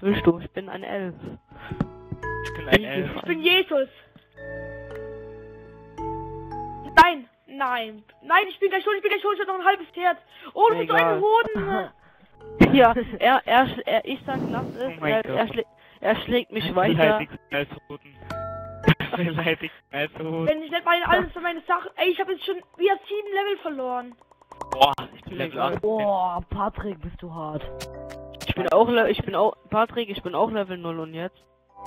willst du? Ich bin ein Elf. Ich bin ein Elf. Ich bin Jesus. Nein, nein, nein, ich bin gleich schon, ich bin gleich schon, ich hab noch ein halbes Herz. Oh, du bist so ein Hoden. Ja, er, er, er, ich sag, lass es, Oh er, er, schlä er schlägt mich weiter. Beleidigt als Hoden. Beleidigt als Hoden. Wenn ich nicht meine, alles für meine Sachen, ey, ich habe jetzt schon wieder sieben Level verloren. Boah, ich bin Level 8. Boah, Patrick, bist du hart. Ich bin auch, Le ich bin auch, Patrick, ich bin auch Level 0 und jetzt?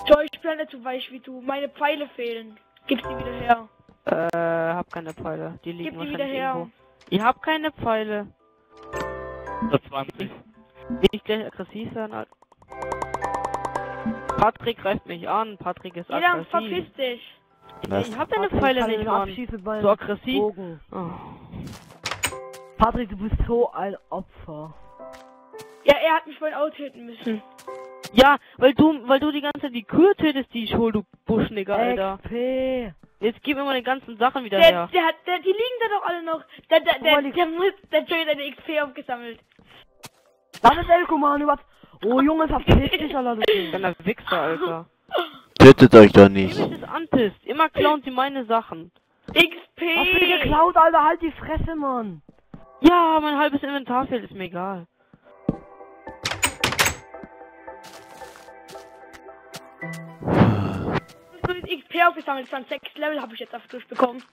Joy, ich bin nicht so weich wie du. Meine Pfeile fehlen. Gib sie wieder her. Äh, hab keine Pfeile. Die liegen Gib die wieder wahrscheinlich her. irgendwo. Ich hab keine Pfeile. 120. Will ich gleich aggressiv sein? Al- Patrick greift mich an. Patrick ist Jeder, aggressiv. verpiss dich. Ich hab deine Patrick, Pfeile nicht, meinem So aggressiv. Oh. Patrick, du bist so ein Opfer. Ja, er hat mich vorhin austöten müssen. Ja, weil du, weil du die ganze Zeit die Kühe tötest, die ich hol, du Buschnigger, Alter. XP. Jetzt gib mir mal die ganzen Sachen wieder Der, her. der hat, der, die liegen da doch alle noch. Der, der, der, Guck mal, der, muss, der Joey hat eine XP aufgesammelt. Das ist Elko, Mann, was? Oh, Junge, verpiss dich, Alter, du. Kleiner Wichser, Alter. Tötet euch doch nicht. mich das anpisst. Immer klauen sie meine Sachen. XP! Hast du geklaut, Alter? Halt die Fresse, Mann. Ja, mein halbes Inventar fehlt, ist mir egal. Du hast XP aufgesammelt. Das waren sechs Level, habe ich jetzt dafür durchbekommen.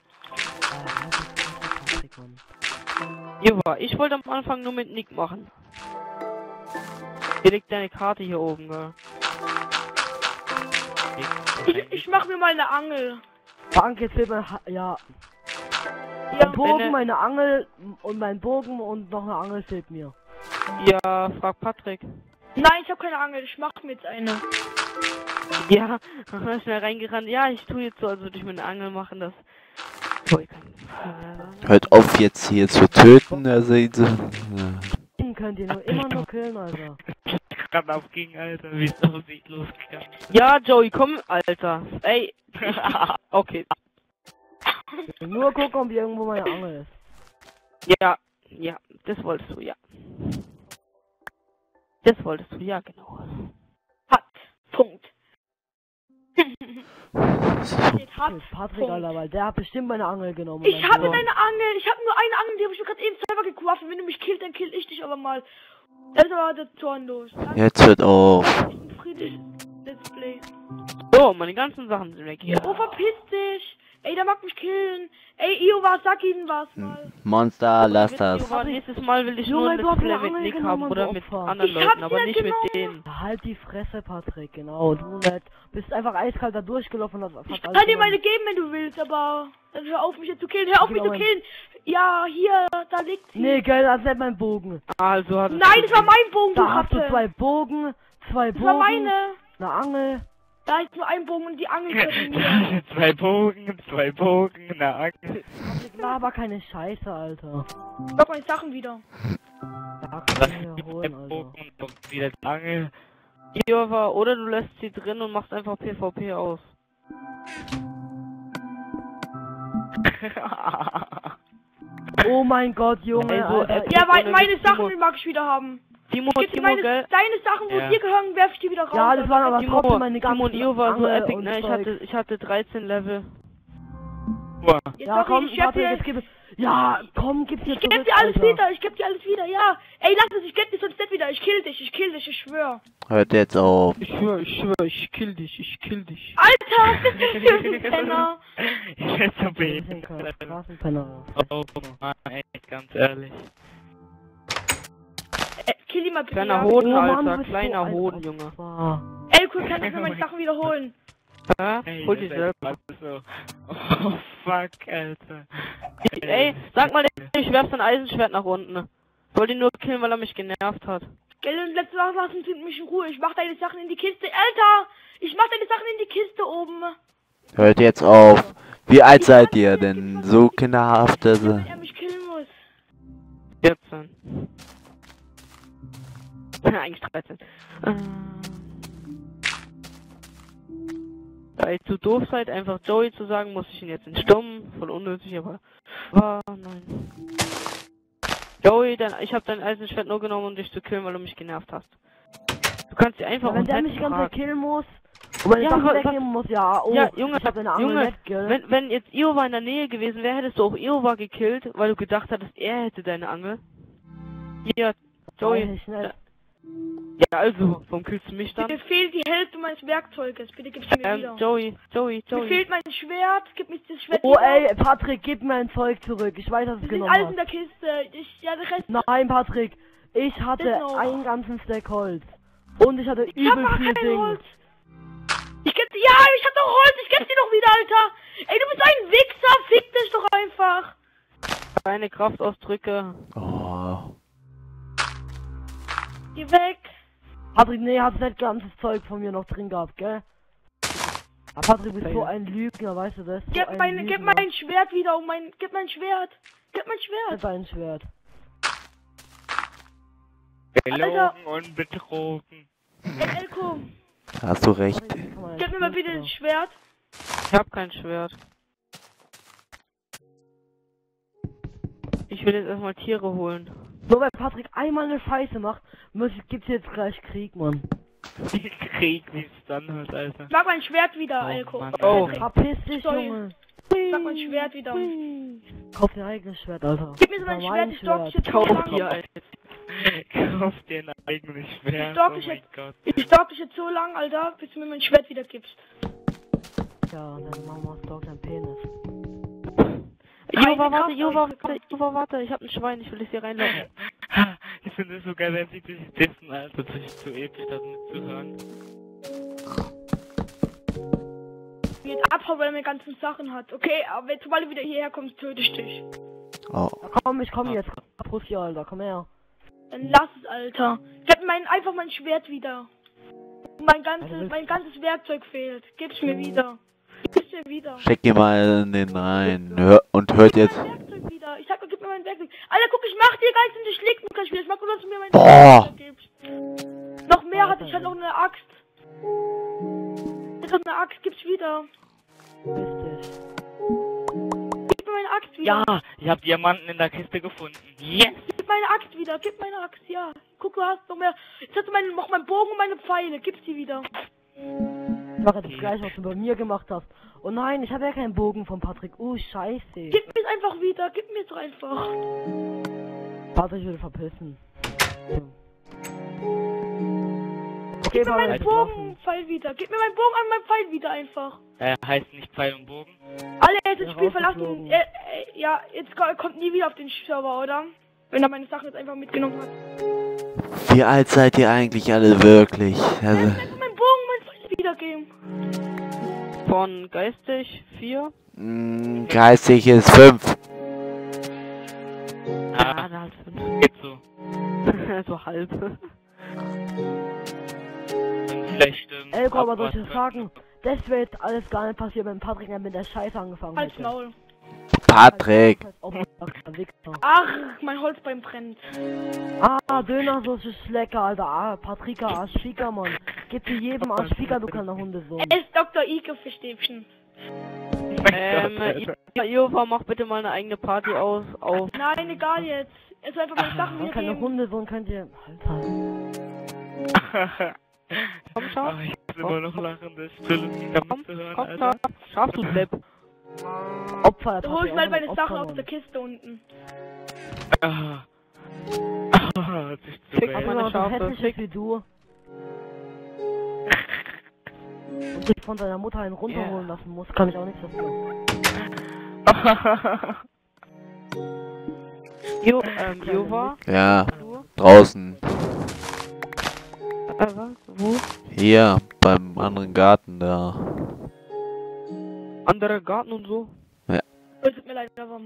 Patrick, Mann. Jova, ich wollte am Anfang nur mit Nick machen. Hier liegt deine Karte hier oben, gell. Ich, ich mach mir mal eine Angel. Danke, jetzt ha ja. Ja, Mein Bogen, meine Angel und mein Bogen und noch eine Angel fehlt mir. Ja, frag Patrick. nein, ich habe keine Angel. Ich mach mir jetzt eine. Ja, schnell reingerannt. Ja, ich tue jetzt so, als würde ich mir eine Angel machen, das. Kann. Hört auf jetzt hier zu töten, also diese. Den könnt ihr nur immer nur killen, Alter. Gerade aufging, Alter, wie es aussichtslos kann. Ja, Joey, komm, Alter. Ey. Okay. Nur gucken, ob hier irgendwo meine Angel ist. Ja, ja, das wolltest du, ja. Das wolltest du, ja, genau. Punkt. Das Patrick, Punkt. Alter, weil der hat bestimmt meine Angel genommen. Ich habe deine Angel. Ich habe nur eine Angel, die habe ich mir gerade eben selber geworfen. Wenn du mich killt, dann kill ich dich aber mal. Also war der Zorn los. Dann Jetzt hört auf. ein friedliches Let's Play. So, meine ganzen Sachen sind weg hier. Oh, verpiss dich. Ey, der mag mich killen. Ey, Iova, sag ihm was mal. Monster, lass das. Aber nächstes Mal will ich Junge, nur ein Let's mit Nick haben oder mit anderen Leuten, aber nicht mit denen. Halt die Fresse, Patrick, genau. Du bist einfach eiskalt da durchgelaufen. hast Ich kann dir meine geben, wenn du willst, aber dann hör auf, mich jetzt zu killen. Hör auf, mich Genau, zu killen. Ja, hier, da liegt sie. Nee, gell, das ist nicht mein Bogen. Also hat Nein, das war mein Bogen, du Da hast du zwei Bogen, zwei Das war Bogen, meine. eine Angel. Da ist nur ein Bogen und die Angel mir. zwei Bogen, zwei Bogen, eine Angel. Patrick, laber keine Scheiße, Alter. Ich mach meine Sachen wieder. Da Was kann ich holen, Alter. Bogen und wieder die Angel? Oder du lässt sie drin und machst einfach PvP aus. Oh mein Gott, Junge, Ey, so Alter. epic. Ja, meine Sachen mag ich wieder haben. Timo, Gib dir Timo, meine, gell? deine Sachen, wo Ja. dir gehören, werf ich dir wieder raus. Ja, das waren aber Timo, trotzdem meine Timo und ganzen Iova so epic, ne? Ich hatte, ich hatte 13 Level. Boah. Jetzt Ja, mach komm, ich, ich dir, jetzt gib Ja, komm, gib's mir ich geb dir alles Alter. wieder, ich geb dir alles wieder, ja. Ey, lass es, ich geb dir sonst nicht wieder. Ich kill dich, ich kill dich, ich schwör. Hört jetzt auf. Ich schwör, ich schwör, ich kill dich, ich kill dich. Alter, du für ein Penner? Ich werd so. Straßenpenner. Oh Mann, ey, ganz ehrlich. Äh, kill ihn mal bitte. Kleiner ja. Hoden, Oh Alter, du kleiner so ein Hoden, Junge. Ey, cool, kann ich mir meine Sachen wiederholen. Hä? Ey, Hol seid selber. So. Oh fuck, Alter. Ey, sag mal, ich werf sein Eisenschwert nach unten. Ich wollte ihn nur killen, weil er mich genervt hat. Gell, und letzte Woche lassen Sie mich in Ruhe. Ich mach deine Sachen in die Kiste. Alter, ich mach deine Sachen in die Kiste oben. Hört jetzt auf. Wie alt seid ihr denn? So kinderhaft, also. Wenn er mich killen muss. 14. Eigentlich 13. Ähm. Da ihr zu doof seid, einfach Joey zu sagen, muss ich ihn jetzt entstummen. Voll unnötig, aber. Ah, nein. Joey, dann, ich habe dein Eisenschwert nur genommen, um dich zu killen, weil du mich genervt hast. Du kannst dir einfach wenn der mich die ganze killen muss und meine Ja, was- wegnehmen muss, ja, oh, Ja, Junge, ich hab deine Angel Junge, weg? Wenn, wenn jetzt Iova in der Nähe gewesen wäre, hättest du auch Iova gekillt, weil du gedacht hattest, er hätte deine Angel. Ja, Joey. Ja, also, warum killst du mich dann? Mir fehlt die Hälfte meines Werkzeuges. Bitte gib's mir wieder. Ähm, Joey, Joey, Mir Joey. fehlt mein Schwert. Gib mir das Schwert Oh wieder. ey, Patrick, gib mein Zeug zurück. Ich weiß, dass es sind genommen alles in der Kiste. Ich, ja, der Rest. Nein, Patrick, ich hatte noch. einen ganzen Stack Holz. Und ich hatte Ich hab übel noch viel Ding. Holz. Ich geb dir, ja, ich hab doch Holz. Ich geb dir doch wieder, Alter. Ey, du bist ein Wichser. Fick dich doch einfach. Keine Kraftausdrücke. Oh. Geh weg. Patrick, nee, hast nicht ganzes Zeug von mir noch drin gehabt, gell? Aber Patrick, du bist so ein Lügner, weißt du das? So Gib ein mein, gib Lügner. mein Schwert wieder um mein, gib mein Schwert. Gib mein Schwert. Gib ein Schwert. Belogen und betrogen. Ey, Elko, Hast du recht. Gib mir mal bitte das Schwert. Ich hab kein Schwert. Ich will jetzt erstmal Tiere holen. Nur weil Patrick einmal eine Scheiße macht, muss, gibt's jetzt gleich Krieg, Mann. Krieg, wie es dann halt, Alter. Ich mag mein Schwert wieder, Oh, Elko. Mann, Oh. Alter. Verpiss dich, Sorry. Junge. Ich mag mein Schwert wieder. Kauf dir ein eigenes Schwert, Alter. Gib mir so mein Schwert, ich stalk dich jetzt so Kauf lange. dir ein. Kauf dir ein eigenes Schwert. stalk Oh dich mein jetzt. Gott. Ich stalk dich jetzt so lang, Alter, bis du mir mein Schwert wieder gibst. Ja, deine Mama stalkt dein Penis. Jova, warte, Jova, warte, Jova, warte. Ich hab ein Schwein, ich will es hier reinlocken. Finde es so geil, wenn sie sich dissen, Alter. Das ist zu episch, das mitzuhören. Jetzt abhauen, weil er meine ganzen Sachen hat. Okay, aber wenn- sobald du wieder hierher kommst, töte ich dich. Oh. Ja, komm, ich komm jetzt. Pussy, Alter, komm her. Dann lass es, Alter. Ich hab mein, einfach mein Schwert wieder. Mein ganzes, mein ganzes Werkzeug fehlt. Gib's mir wieder. Gib's mir wieder. Steck ihn mal in den rein. Hör, und hört jetzt. Mir mein Werkzeug. Alter, guck, ich mach dir Geist und ich leg kein Spiel. Ich mach nur, dass du mir mein Boah. Gibst. Noch mehr hatte ich halt noch eine Axt. Ich hab eine Axt, gib's wieder. Piss dich. Gib mir meine Axt wieder. Ja, ich habe Diamanten in der Kiste gefunden. Yes! Gib meine Axt wieder. Gib meine Axt, ja. Guck, du hast noch mehr. Jetzt hast du meinen, noch meinen Bogen und meine Pfeile. Gib sie wieder. Ich mache das gleiche, was du bei mir gemacht hast. Oh nein, ich habe ja keinen Bogen von Patrick. Oh, scheiße. Gib mir es einfach wieder. Gib mir es doch einfach. Patrick würde verpissen. Okay, Gib mir meinen Bogen, Pfeil wieder. Gib mir meinen Bogen an meinen Pfeil wieder einfach. Er heißt nicht Pfeil und Bogen. Alle jetzt das Ja, Spiel verlassen. Äh, äh, ja, jetzt ko- kommt nie wieder auf den Server, oder? Wenn er meine Sachen jetzt einfach mitgenommen hat. Wie alt seid ihr eigentlich alle wirklich? Also, Von geistig 4. mh, geistig ist 5. Ah, dann halt 5. geht so. so halb. Vielleicht, ähm... Elko, aber soll ich das sagen? Das wäre jetzt alles gar nicht passiert, wenn Patrick nicht mit der Scheiße angefangen Halt's hätte. Maul. Patrick. Ach, mein Holzbein brennt. Ah, Dönersoße ist lecker, Alter. Ah, Paprika, Arschficker, Mann. Gib zu jedem Arschficker, du kleiner Hundesohn. Er ist Dr. Ike für Stäbchen. ähm, Jova, mach bitte mal eine eigene Party aus auf. Nein, egal jetzt. Er soll einfach meine Sachen kleiner wiedergeben. Hundesohn könnt ihr... Alter. Komm, schau. Ach, ich muss immer noch lachen, das ist zu hören, komm, Alter. schau. Schaffst du Depp. Opfer, Da hol ich mal meine Sachen aus der Kiste unten. Ah. Ah, das ist so Fick meine Schafe, fick. wie du. Und sich von seiner Mutter einen runterholen Yeah. lassen muss, kann ich auch nichts dafür. Jo, ähm, Jova, Ja, du? draußen. Äh, was? Wo? Hier, beim anderen Garten da. Andere Garten und so? Oh, tut mir leid, aber.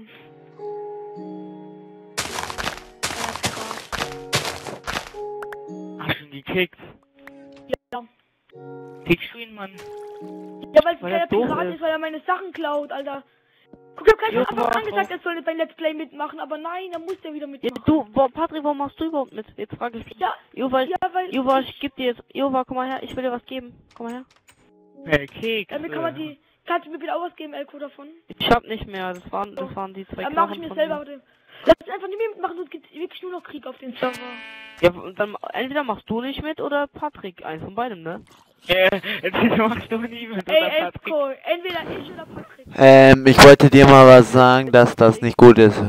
Hast du ihn gekickt? Ja. Kickst du ihn, Mann? Ja, weil es Weil er doof Pirat ist. weil er meine Sachen klaut, Alter. Guck, ich hab gleich Ja, von Anfang aber an gesagt, er soll beim Let's Play mitmachen, aber nein, er muss ja wieder Ja, mitmachen. du, wo, Patrick, warum machst du überhaupt mit? Jetzt frage ich dich. Ja, Jova, ja, weil. Jova, ich geb dir jetzt. Jova, komm mal her, ich will dir was geben. Komm mal her. Hey, Keks. Damit kann man die. Kannst du mir bitte auch was geben, Elko, davon? Ich hab nicht mehr, das waren, das waren die zwei Dann mach ich mir selber. mir. Warte. Lass einfach nicht mehr mitmachen, sonst gibt's wirklich nur noch Krieg auf dem Server. Ja, und dann entweder machst du nicht mit oder Patrick. Eins von beidem, ne? Ja, jetzt machst du nie mit, Ey, oder Patrick? Elfko, entweder ich oder Patrick. Ähm, ich wollte dir mal was sagen, dass das nicht gut ist. Äh,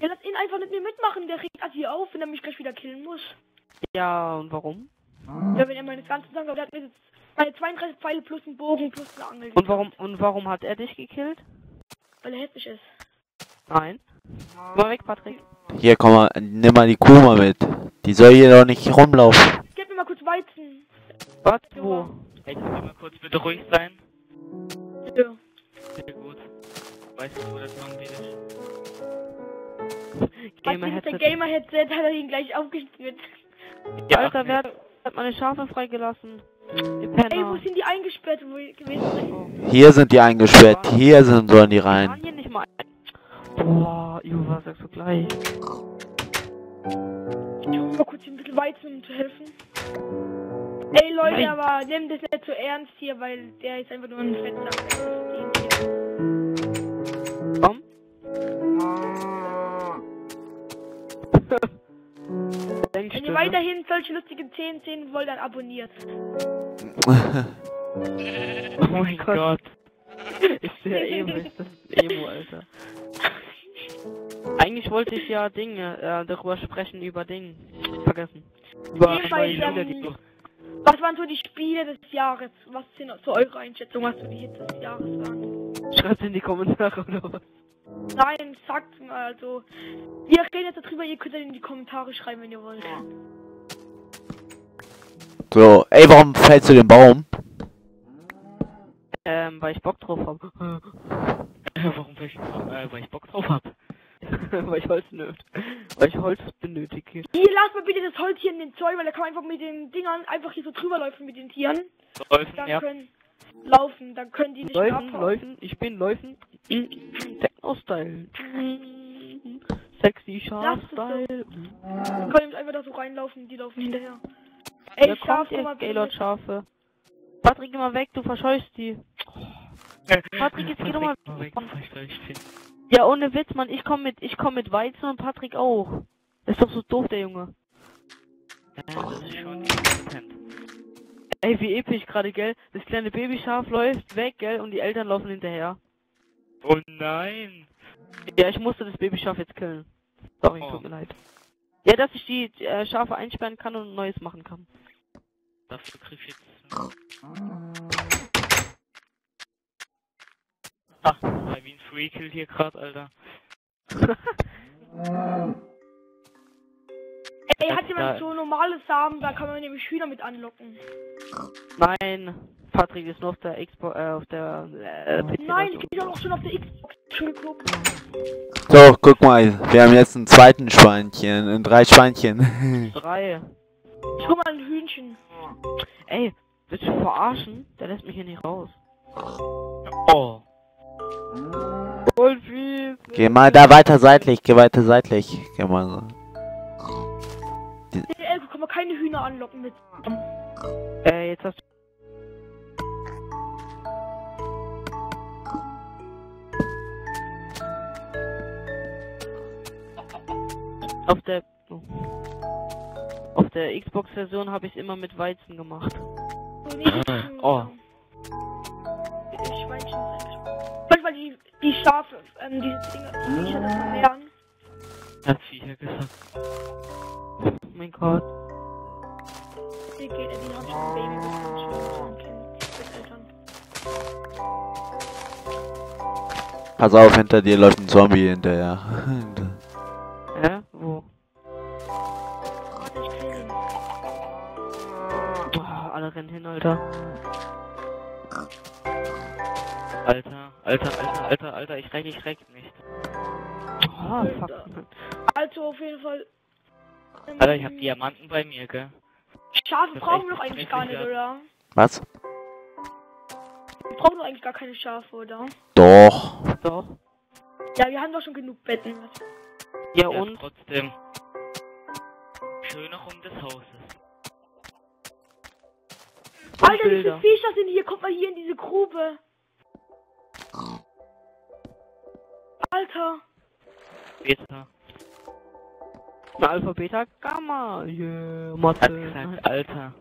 Ja, lass ihn einfach mit mir mitmachen, der regt das hier auf, wenn er mich gleich wieder killen muss. Ja, und warum? Ja, wenn er meine ganzen Sachen, der hat mir jetzt meine 32 Pfeile plus einen Bogen plus eine Angel. Und warum und warum hat er dich gekillt? Weil er hässlich ist. Nein. Geh mal weg, Patrick. hier, komm mal, nimm mal die Kuh mal mit. Die soll hier doch nicht rumlaufen. Gib mir mal kurz Weizen. Was? Wo? Hey, kannst du mal kurz bitte ruhig sein? Ja. Sehr gut. Weißt du, wo das Song ist? Gamer Headset. Der Gamer-Headset hat er ihn gleich aufgespielt. Ja, Alter, wer hat, hat meine Schafe freigelassen? Ey, wo Penner. sind die eingesperrt wo gewesen sind? Hier sind die eingesperrt. Hier sind, sollen die Die waren rein. hier nicht mal. Boah, Ju, was sagst du gleich? Ich hol mal kurz ein bisschen Weizen, um zu helfen. Ey, Leute, Nein. aber nimm das nicht so ernst hier, weil der ist einfach nur ein Fettsack. Weiterhin solche lustigen Szenen sehen wollt, dann abonniert. Oh mein Gott. Ist der Emo, ist das Emo, Alter. Eigentlich wollte ich ja Dinge, äh, darüber sprechen, über Dinge. Vergessen. Über Lieder, ähm, die Was waren so die Spiele des Jahres? Was sind so eure Einschätzungen, was so die Hits des Jahres waren? Schreibt in die Kommentare oder was? Nein, sagt mal, also. Wir reden jetzt darüber, ihr könnt dann in die Kommentare schreiben, wenn ihr wollt. So, ey, warum fällst du den Baum? Ähm, weil ich Bock drauf hab. Warum will ich, äh, weil ich Bock drauf hab? weil ich Holz nöt. Weil ich Holz benötige. Hier, lasst mal bitte das Holz hier in den Zoll, weil da kann man einfach mit den Dingern einfach hier so drüber laufen mit den Tieren. Läufen, Dann ja. können laufen, dann können die nicht Läufen, abhauen. läufen, ich bin läufen. Techno-Style. Sexy Schaf-Style. Dann können einfach da so reinlaufen, die laufen hinterher. Ey, Ja, Schaf, kommt mit. Gaylord-Schafe. Patrick, geh mal weg, du verscheuchst die. Patrick, jetzt geh doch mal weg. Ja, ohne Witz, Mann, ich komm mit, ich komm mit Weizen und Patrick auch. Ist doch so doof, der Junge. Ja, das ist schon interessant. Ey, wie episch gerade, gell? Das kleine Babyschaf läuft weg, gell? Und die Eltern laufen hinterher. Oh nein! Ja, ich musste das Babyschaf jetzt killen. Sorry, Oh. tut mir leid. Ja, dass ich die äh, Schafe einsperren kann und ein neues machen kann. Dafür krieg ich jetzt. Ach, war wie ein Freakill hier grad, Alter. Ey, hat jemand so normale Samen, da kann man nämlich Hühner mit anlocken. Nein, Patrick ist nur auf der Xbox, äh, auf der, äh, PC Nein, ich bin doch auch schon auf der Xbox geguckt. So, guck mal, wir haben jetzt einen zweiten Schweinchen, äh, drei Schweinchen. Drei. Ich hol mal ein Hühnchen. Ey, willst du verarschen? Der lässt mich hier nicht raus. Oh. Voll fies. Geh mal da weiter seitlich, geh weiter seitlich. Geh mal so. Nee, Elko, kann man keine Hühner anlocken mit. Äh, jetzt hast du... Auf der... oh. Auf der Xbox-Version habe ich immer mit Weizen gemacht. Nee, Oh. Die Schweinchen. Manchmal die, die Schafe, ähm, diese Dinger, die Viecher das vermehren. Hat Viecher gesagt. Oh mein Gott. Die, geht, die haben schon ein Baby bekommen. Pass auf, hinter dir läuft ein Zombie hinterher. Hä? Wo? Warte, ich kill ihn. Boah, alle rennen hin, Alter. Alter, Alter, Alter, Alter, Alter, ich reck, ich reck nicht. Ah, fuck. Also auf jeden Fall. Alter, ich hab Diamanten bei mir, gell? Schafe Das brauchen wir doch eigentlich gar nicht, oder? Was? Wir brauchen doch eigentlich gar keine Schafe, oder? Doch. Doch. Ja, wir haben doch schon genug Betten. Ja, Ja, und? trotzdem. Schöner Rum des Hauses. Und Alter, wie viele. Viecher sind hier? Kommt mal hier in diese Grube. Alter. Beta. Alpha, Beta, Gamma. Yeah, Mathe. gesagt, Alter.